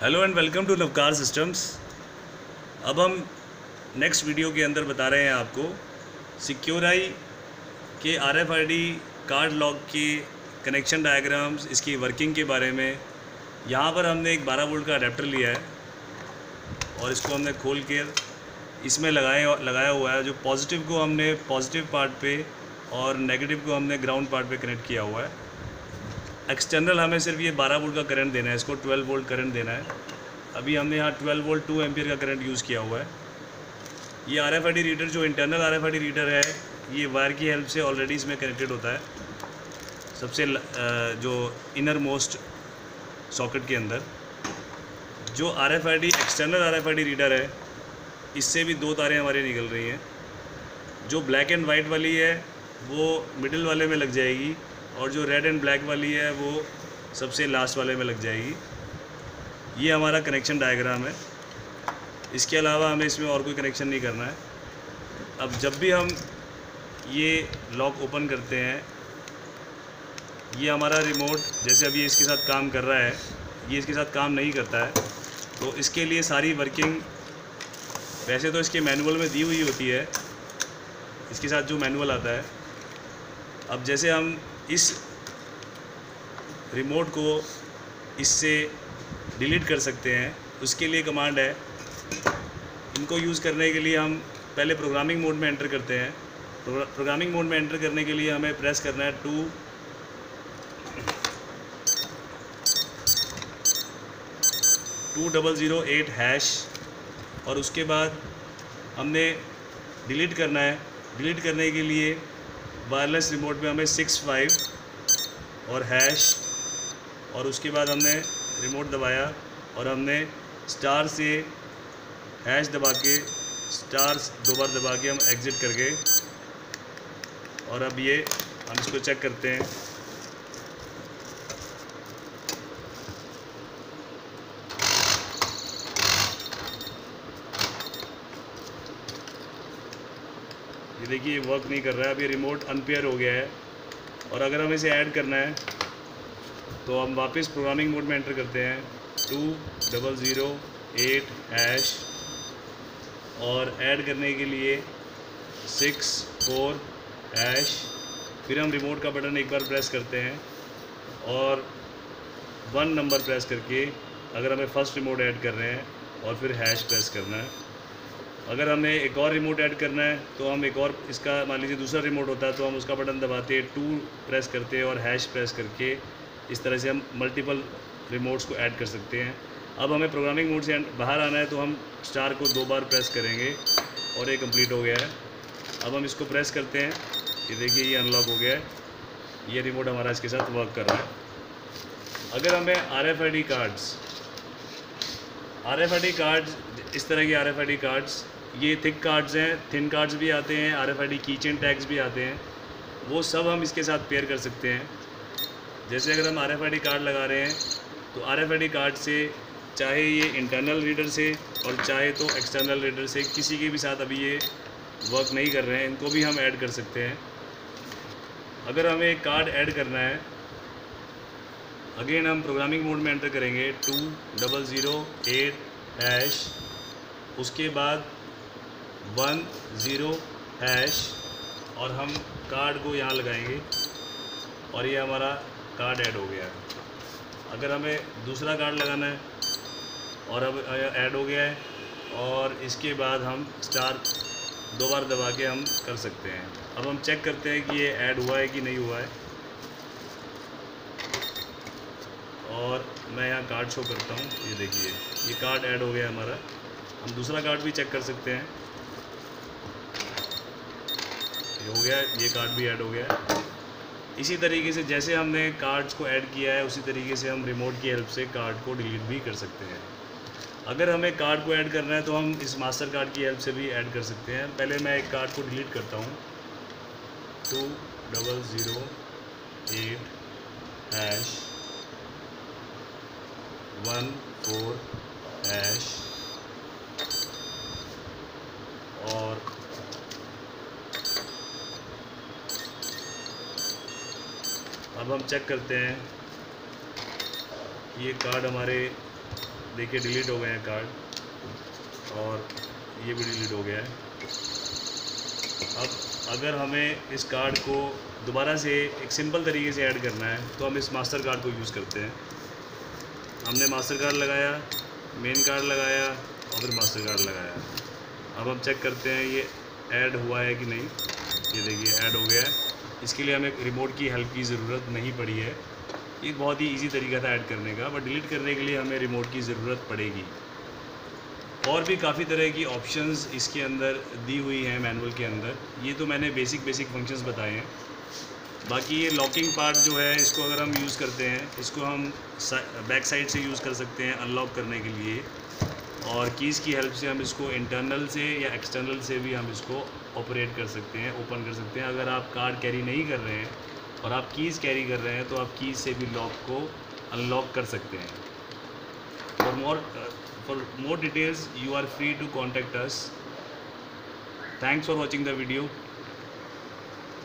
Hello and welcome to Navkar systems अब हम next video के अंदर बता रहे हैं आपको सिक्योराई के R F I D card lock के कनेक्शन डायग्राम्स इसकी वर्किंग के बारे में। यहाँ पर हमने एक 12 वोल्ट का अडेप्टर लिया है और इसको हमने खोल के इसमें लगाए लगाया हुआ है, जो पॉजिटिव को हमने पॉजिटिव पार्ट पे और नेगेटिव को हमने ग्राउंड पार्ट पे कनेक्ट किया हुआ है। एक्सटर्नल हमें सिर्फ़ ये 12 वोल्ट का करंट देना है, इसको 12 वोल्ट करंट देना है। अभी हमने यहाँ 12 वोल्ट 2 एम्पियर का करंट यूज़ किया हुआ है। ये आर एफ़ रीडर जो इंटरनल आर एफ़ रीडर है, ये वायर की हेल्प से ऑलरेडी इसमें कनेक्टेड होता है। सबसे जो इनर मोस्ट सॉकेट के अंदर। जो R F external R F reader है, इससे भी दो तारें हमारी निकल रही हैं। जो ब्लैक एंड वाइट वाली है, वो मिडिल वाले में लग जाएगी। और जो रेड एंड ब्लैक वाली है, वो सबसे लास्ट वाले में लग जाएगी। ये हमारा कनेक्शन डायग्राम है। इसके अलावा हमें इसमें और कोई कनेक्शन नहीं करना है। अब जब भी हम ये लॉक ओपन करते हैं, ये हमारा रिमोट जैसे अभी इसके साथ काम कर रहा है, ये इसके साथ काम नहीं करता है तो इसके लिए सारी वर्किंग वैसे तो इसके मैनुअल में दी हुई होती है, इसके साथ जो मैनुअल आता है। अब जैसे हम इस रिमोट को इससे डिलीट कर सकते हैं। उसके लिए कमांड है। इनको यूज़ करने के लिए हम पहले प्रोग्रामिंग मोड में एंटर करते हैं। प्रोग्रामिंग मोड में एंटर करने के लिए हमें प्रेस करना है two two double zero eight hash और उसके बाद हमने डिलीट करना है। डिलीट करने के लिए वायरलेस रिमोट में हमें सिक्स फाइव और हैश और उसके बाद हमने रिमोट दबाया और हमने स्टार से हैश दबा के स्टार दो बार दबा के हम एग्ज़िट कर गए और अब ये हम इसको चेक करते हैं। ये देखिए, ये वर्क नहीं कर रहा है। अब ये रिमोट अनपेयर हो गया है। और अगर हमें इसे ऐड करना है तो हम वापस प्रोग्रामिंग मोड में एंटर करते हैं। Two double zero eight hash और ऐड करने के लिए सिक्स फोर हैश फिर हम रिमोट का बटन एक बार प्रेस करते हैं। और वन नंबर प्रेस करके अगर हमें फ़र्स्ट रिमोट ऐड कर रहे हैं और फिर हैश प्रेस करना है। अगर हमें एक और रिमोट ऐड करना है तो हम एक और इसका, मान लीजिए दूसरा रिमोट होता है तो हम उसका बटन दबाते टू प्रेस करते हैं और हैश प्रेस करके इस तरह से हम मल्टीपल रिमोट्स को ऐड कर सकते हैं। अब हमें प्रोग्रामिंग मोड से बाहर आना है तो हम स्टार को दो बार प्रेस करेंगे और ये कंप्लीट हो गया है। अब हम इसको प्रेस करते हैं। ये देखिए, ये अनलॉक हो गया है। ये रिमोट हमारा इसके साथ वर्क कर रहा है। अगर हमें R F I D cards R F I D cards इस तरह के R F I D cards ये थिक कार्ड्स हैं, थिन कार्ड्स भी आते हैं, आर एफ़ आई डी की चेन टैग्स भी आते हैं। वो सब हम इसके साथ पेयर कर सकते हैं। जैसे अगर हम R F I D card लगा रहे हैं तो R F I D card से चाहे ये इंटरनल रीडर से और चाहे तो एक्सटर्नल रीडर से किसी के भी साथ अभी ये वर्क नहीं कर रहे हैं, इनको भी हम ऐड कर सकते हैं। अगर हमें एक कार्ड ऐड करना है अगेन हम प्रोग्रामिंग मोड में एंटर करेंगे two double zero eight hash उसके बाद वन ज़ीरो हैश और हम कार्ड को यहाँ लगाएँगे, और ये हमारा कार्ड ऐड हो गया है। अगर हमें दूसरा कार्ड लगाना है, और अब ऐड हो गया है, और इसके बाद हम स्टार दो बार दबा के हम कर सकते हैं। अब हम चेक करते हैं कि ये ऐड हुआ है कि नहीं हुआ है। और मैं यहाँ कार्ड शो करता हूँ, ये देखिए, ये कार्ड ऐड हो गया हमारा। हम दूसरा कार्ड भी चेक कर सकते हैं। ये हो गया ये कार्ड भी ऐड हो गया इसी तरीके से जैसे हमने कार्ड्स को ऐड किया है, उसी तरीके से हम रिमोट की हेल्प से कार्ड को डिलीट भी कर सकते हैं। अगर हमें कार्ड को ऐड करना है तो हम इस मास्टर कार्ड की हेल्प से भी ऐड कर सकते हैं। पहले मैं एक कार्ड को डिलीट करता हूँ। Two double zero eight hash one four hash और अब हम चेक करते हैं। ये कार्ड हमारे, देखिए डिलीट हो गए हैं कार्ड और ये भी डिलीट हो गया है। अब अगर हमें इस कार्ड को दोबारा से एक सिंपल तरीके से ऐड करना है तो हम इस मास्टर कार्ड को यूज़ करते हैं। हमने मास्टर कार्ड लगाया मेन कार्ड लगाया और फिर मास्टर कार्ड लगाया। अब हम चेक करते हैं ये ऐड हुआ है कि नहीं। ये देखिए ऐड हो गया है। इसके लिए हमें रिमोट की हेल्प की ज़रूरत नहीं पड़ी है। ये बहुत ही इजी तरीका था ऐड करने का बट डिलीट करने के लिए हमें रिमोट की ज़रूरत पड़ेगी। और भी काफ़ी तरह की ऑप्शंस इसके अंदर दी हुई हैं मैनुअल के अंदर। ये तो मैंने बेसिक बेसिक फ़ंक्शंस बताए हैं। बाकी ये लॉकिंग पार्ट जो है, इसको अगर हम यूज़ करते हैं, इसको हम बैक साइड से यूज़ कर सकते हैं अनलॉक करने के लिए। और कीज़ की हेल्प से हम इसको इंटरनल से या एक्सटर्नल से भी हम इसको ऑपरेट कर सकते हैं ओपन कर सकते हैं। अगर आप कार्ड कैरी नहीं कर रहे हैं और आप कीज़ कैरी कर रहे हैं तो आप कीज़ से भी लॉक को अनलॉक कर सकते हैं। For more for more details you are free to contact us thanks for watching the video